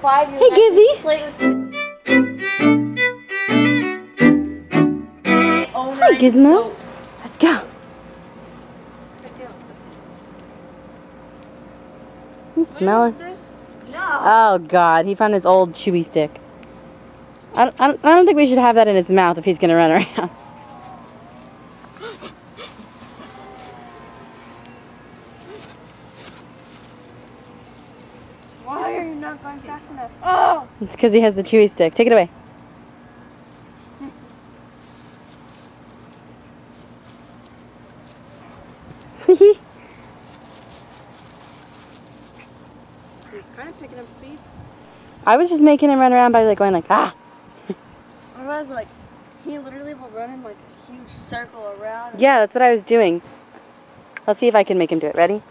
five years Hey. Gizzy. Hi, Gizmo. Let's go. You smelling. No. Oh God, he found his old chewy stick. I I don't, I don't think we should have that in his mouth if he's gonna run around. not going fast enough? Oh! It's because he has the chewy stick. Take it away. He's kind of picking up speed. I was just making him run around by like going like ah. I was like, he literally will run in like a huge circle around. Yeah, that's what I was doing. Let's see if I can make him do it. Ready?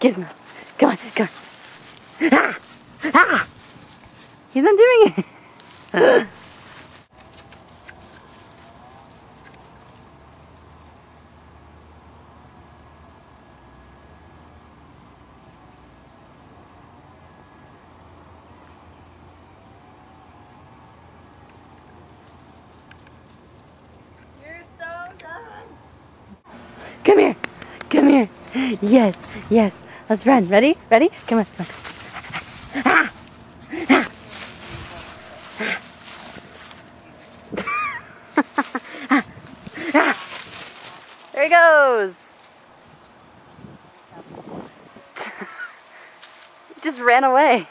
Gizmo. Come on, come on. Ah! Ah! He's not doing it. Come here. Come here. Yes, yes. Let's run. Ready? Ready? Come on. Come on. There he goes. He just ran away.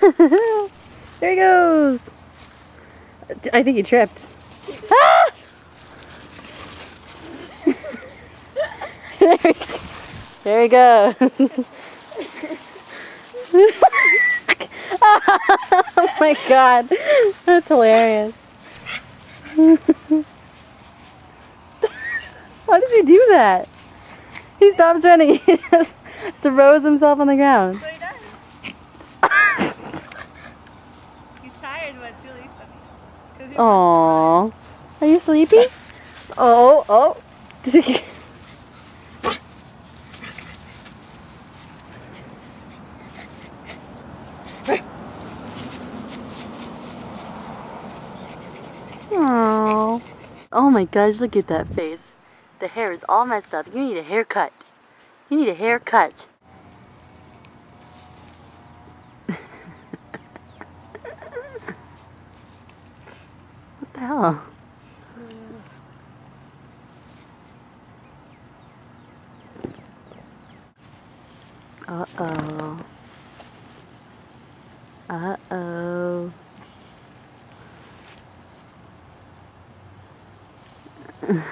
There he goes. I think he tripped. Ah! There, he, there he goes. oh my god. That's hilarious. Why did you do that? He stops running. He just throws himself on the ground. So he does. He's tired, but it's really funny. Aww. Are you sleepy? Oh, oh. Aww. Oh my gosh, look at that face. The hair is all messed up. You need a haircut. You need a haircut. What the hell? Uh-oh. Uh-oh. 嗯